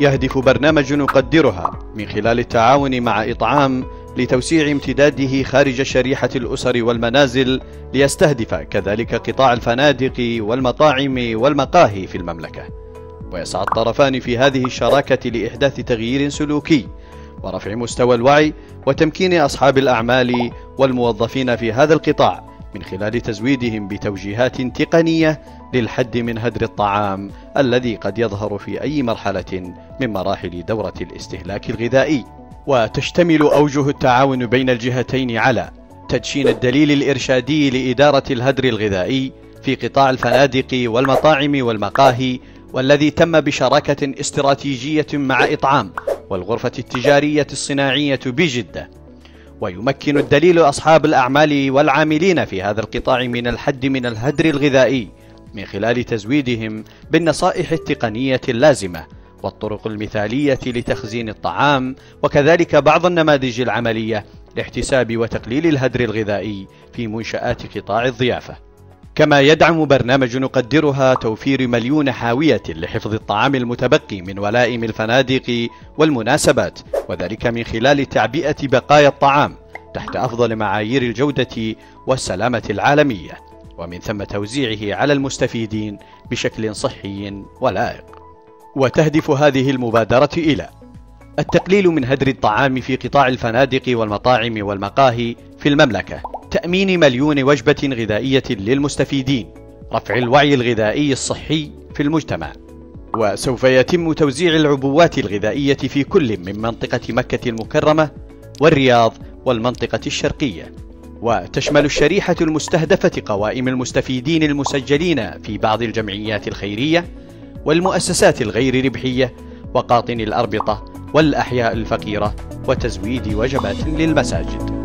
يهدف برنامج نقدرها من خلال التعاون مع إطعام لتوسيع امتداده خارج شريحة الأسر والمنازل ليستهدف كذلك قطاع الفنادق والمطاعم والمقاهي في المملكة. ويسعى الطرفان في هذه الشراكة لإحداث تغيير سلوكي ورفع مستوى الوعي وتمكين أصحاب الأعمال والموظفين في هذا القطاع. من خلال تزويدهم بتوجيهات تقنية للحد من هدر الطعام الذي قد يظهر في أي مرحلة من مراحل دورة الاستهلاك الغذائي. وتشتمل أوجه التعاون بين الجهتين على تدشين الدليل الإرشادي لإدارة الهدر الغذائي في قطاع الفنادق والمطاعم والمقاهي والذي تم بشراكة استراتيجية مع إطعام والغرفة التجارية الصناعية بجدة. ويمكن الدليل أصحاب الأعمال والعاملين في هذا القطاع من الحد من الهدر الغذائي من خلال تزويدهم بالنصائح التقنية اللازمة والطرق المثالية لتخزين الطعام وكذلك بعض النماذج العملية لاحتساب وتقليل الهدر الغذائي في منشآت قطاع الضيافة. كما يدعم برنامج نقدرها توفير مليون حاوية لحفظ الطعام المتبقي من ولائم الفنادق والمناسبات. وذلك من خلال تعبئة بقايا الطعام تحت أفضل معايير الجودة والسلامة العالمية ومن ثم توزيعه على المستفيدين بشكل صحي ولائق. وتهدف هذه المبادرة إلى التقليل من هدر الطعام في قطاع الفنادق والمطاعم والمقاهي في المملكة تأمين مليون وجبة غذائية للمستفيدين رفع الوعي الغذائي الصحي في المجتمع. وسوف يتم توزيع العبوات الغذائية في كل من منطقة مكة المكرمة والرياض والمنطقة الشرقية. وتشمل الشريحة المستهدفة قوائم المستفيدين المسجلين في بعض الجمعيات الخيرية والمؤسسات الغير ربحية وقاطن الأربطة والأحياء الفقيرة وتزويد وجبات للمساجد.